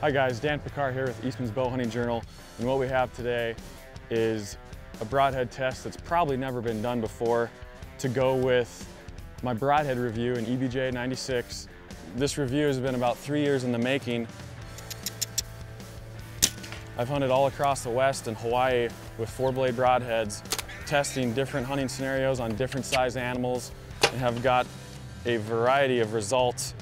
Hi guys, Dan Pickar here with Eastmans' Bow Hunting Journal, and what we have today is a broadhead test that's probably never been done before to go with my broadhead review in EBJ 96. This review has been about three years in the making. I've hunted all across the West and Hawaii with four blade broadheads, testing different hunting scenarios on different size animals, and have got a variety of results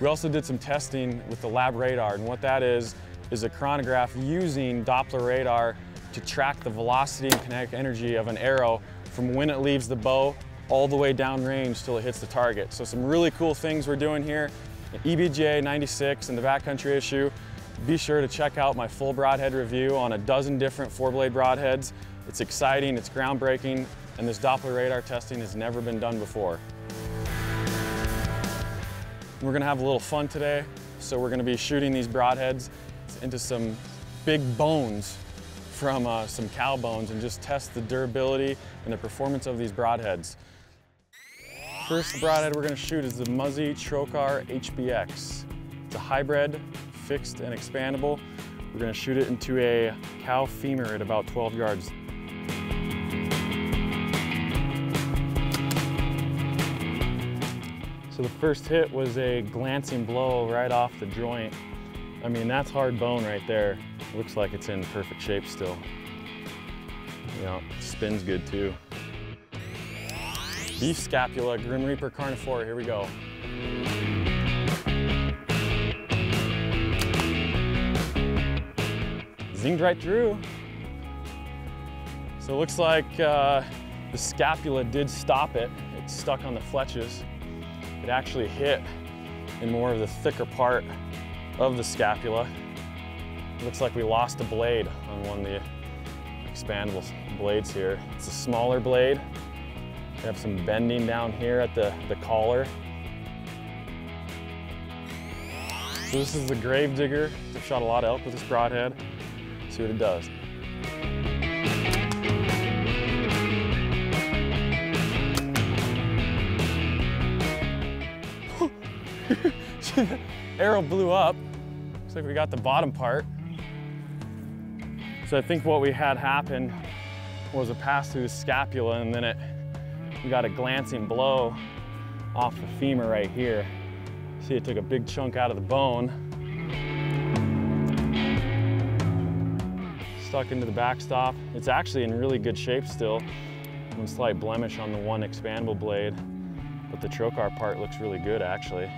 we also did some testing with the LabRadar, and what that is, is a chronograph using Doppler radar to track the velocity and kinetic energy of an arrow from when it leaves the bow all the way downrange till it hits the target. So some really cool things we're doing here. EBJ 96 in the backcountry issue. Be sure to check out my full broadhead review on a dozen different four blade broadheads. It's exciting, it's groundbreaking, and this Doppler radar testing has never been done before. We're gonna have a little fun today. So we're gonna be shooting these broadheads into some big bones from uh, some cow bones and just test the durability and the performance of these broadheads. First broadhead we're gonna shoot is the Muzzy Trocar HBX. It's a hybrid, fixed and expandable. We're gonna shoot it into a cow femur at about 12 yards. So the first hit was a glancing blow right off the joint. I mean, that's hard bone right there. Looks like it's in perfect shape still. You know, spins good too. Beef scapula, Grim Reaper carnivore, here we go. Zinged right through. So it looks like uh, the scapula did stop it. It's stuck on the fletches it actually hit in more of the thicker part of the scapula. Looks like we lost a blade on one of the expandable blades here. It's a smaller blade. We have some bending down here at the, the collar. So this is the Gravedigger. I've shot a lot of elk with this broadhead. See what it does. arrow blew up. Looks like we got the bottom part. So I think what we had happen was a pass through the scapula and then it, we got a glancing blow off the femur right here. See, it took a big chunk out of the bone. Stuck into the backstop. It's actually in really good shape still. One slight blemish on the one expandable blade, but the trocar part looks really good actually.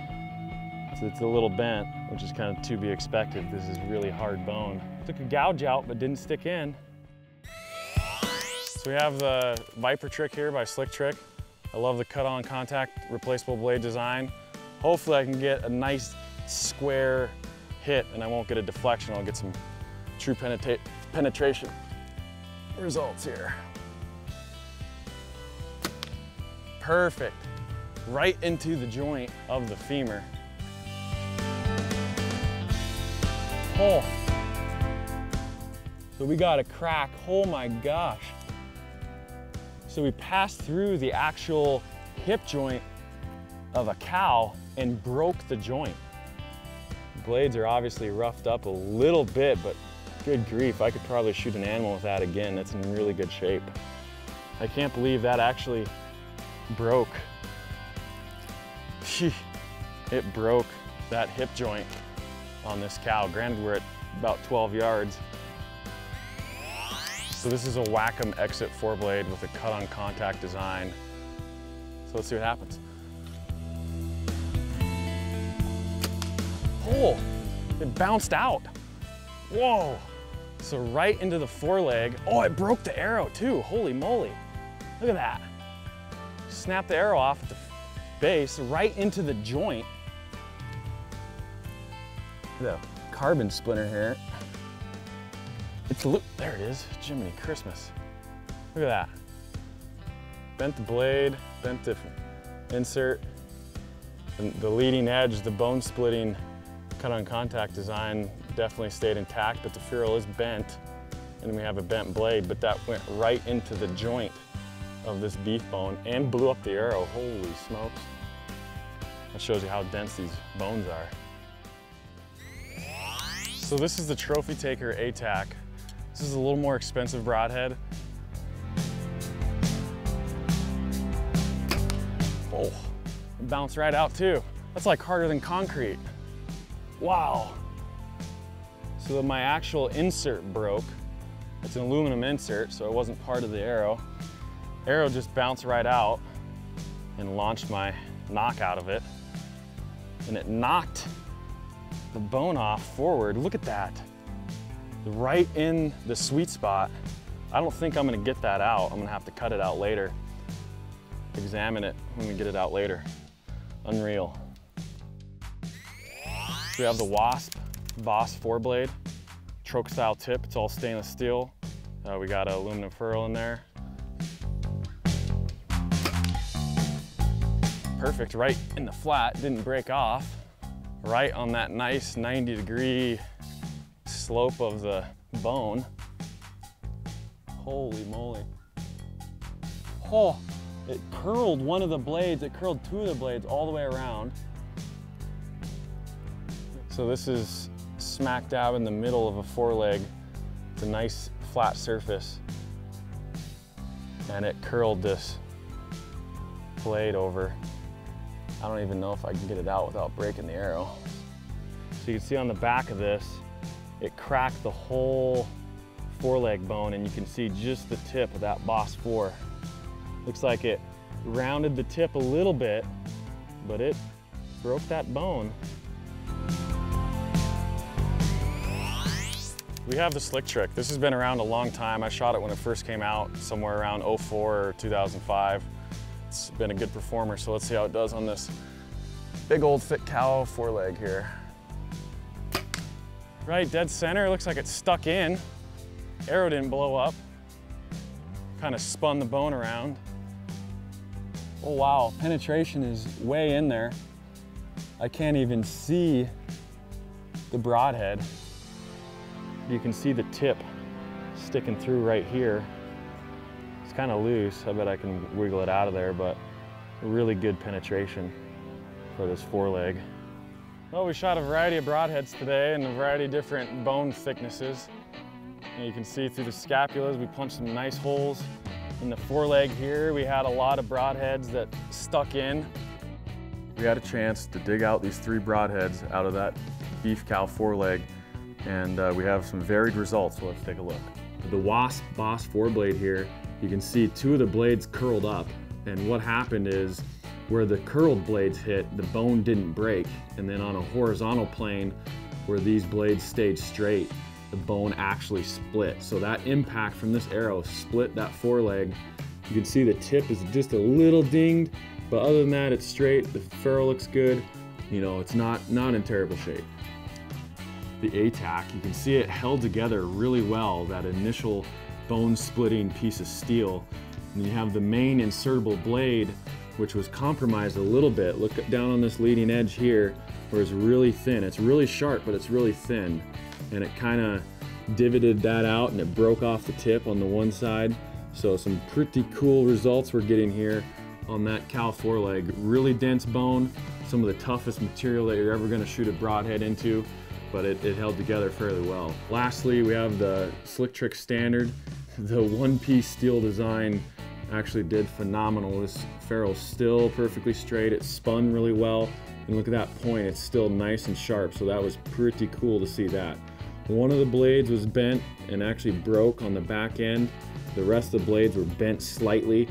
So it's a little bent, which is kind of to be expected. This is really hard bone. Took a gouge out, but didn't stick in. So we have the Viper trick here by Slick Trick. I love the cut-on contact replaceable blade design. Hopefully I can get a nice square hit and I won't get a deflection. I'll get some true penetra penetration results here. Perfect. Right into the joint of the femur. Hole. So we got a crack, oh my gosh. So we passed through the actual hip joint of a cow and broke the joint. Blades are obviously roughed up a little bit, but good grief, I could probably shoot an animal with that again. That's in really good shape. I can't believe that actually broke. It broke that hip joint on this cow. Granted, we're at about 12 yards. So this is a Wac'em Exit four blade with a cut on contact design. So let's see what happens. Oh, it bounced out. Whoa. So right into the foreleg. Oh, it broke the arrow too. Holy moly. Look at that. Snap the arrow off at the base, right into the joint the carbon splinter here. It's, look, there it is, Jiminy Christmas. Look at that. Bent the blade, bent the insert, and the leading edge, the bone splitting cut on contact design definitely stayed intact, but the ferrule is bent and we have a bent blade, but that went right into the joint of this beef bone and blew up the arrow. Holy smokes. That shows you how dense these bones are. So this is the Trophy Taker ATAC. This is a little more expensive broadhead. Oh, bounce right out too. That's like harder than concrete. Wow. So my actual insert broke. It's an aluminum insert, so it wasn't part of the arrow. Arrow just bounced right out and launched my nock out of it. And it knocked the bone off forward. Look at that. Right in the sweet spot. I don't think I'm gonna get that out. I'm gonna have to cut it out later. Examine it when we get it out later. Unreal. We have the Wasp Boss four blade, choke style tip. It's all stainless steel. Uh, we got an aluminum ferrule in there. Perfect, right in the flat, didn't break off. Right on that nice 90 degree slope of the bone. Holy moly. Oh, it curled one of the blades, it curled two of the blades all the way around. So this is smack dab in the middle of a foreleg. It's a nice flat surface. And it curled this blade over. I don't even know if I can get it out without breaking the arrow. So you can see on the back of this, it cracked the whole foreleg bone and you can see just the tip of that Boss 4. Looks like it rounded the tip a little bit, but it broke that bone. We have the Slick Trick. This has been around a long time. I shot it when it first came out, somewhere around 04 or 2005. It's been a good performer, so let's see how it does on this big old thick cow foreleg here. Right, dead center, looks like it's stuck in. Arrow didn't blow up. Kind of spun the bone around. Oh wow, penetration is way in there. I can't even see the broadhead. You can see the tip sticking through right here. It's kind of loose. I bet I can wiggle it out of there, but really good penetration for this foreleg. Well, we shot a variety of broadheads today and a variety of different bone thicknesses. And you can see through the scapulas, we punched some nice holes. In the foreleg here, we had a lot of broadheads that stuck in. We had a chance to dig out these three broadheads out of that beef cow foreleg and uh, we have some varied results, so let's take a look. The Wasp Boss 4 blade here, you can see two of the blades curled up, and what happened is where the curled blades hit, the bone didn't break, and then on a horizontal plane where these blades stayed straight, the bone actually split. So that impact from this arrow split that foreleg. You can see the tip is just a little dinged, but other than that, it's straight. The ferrule looks good. You know, it's not, not in terrible shape the ATAC, you can see it held together really well, that initial bone splitting piece of steel. And you have the main insertable blade, which was compromised a little bit. Look down on this leading edge here, where it's really thin. It's really sharp, but it's really thin. And it kind of divoted that out and it broke off the tip on the one side. So some pretty cool results we're getting here on that cow foreleg. Really dense bone, some of the toughest material that you're ever gonna shoot a broadhead into but it, it held together fairly well. Lastly, we have the Slick Trick Standard. The one-piece steel design actually did phenomenal. This ferrule's still perfectly straight. It spun really well. And look at that point, it's still nice and sharp. So that was pretty cool to see that. One of the blades was bent and actually broke on the back end. The rest of the blades were bent slightly,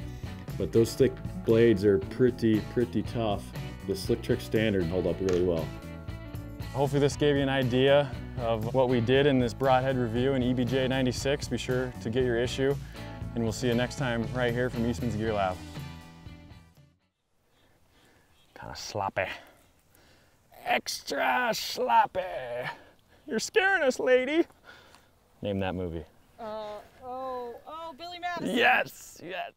but those thick blades are pretty, pretty tough. The Slick Trick Standard held up really well. Hopefully this gave you an idea of what we did in this broadhead review in EBJ 96. Be sure to get your issue and we'll see you next time right here from Eastmans' Gear Lab. Kind of sloppy. Extra sloppy. You're scaring us, lady. Name that movie. Uh, oh, oh, Billy Madison. Yes, yes.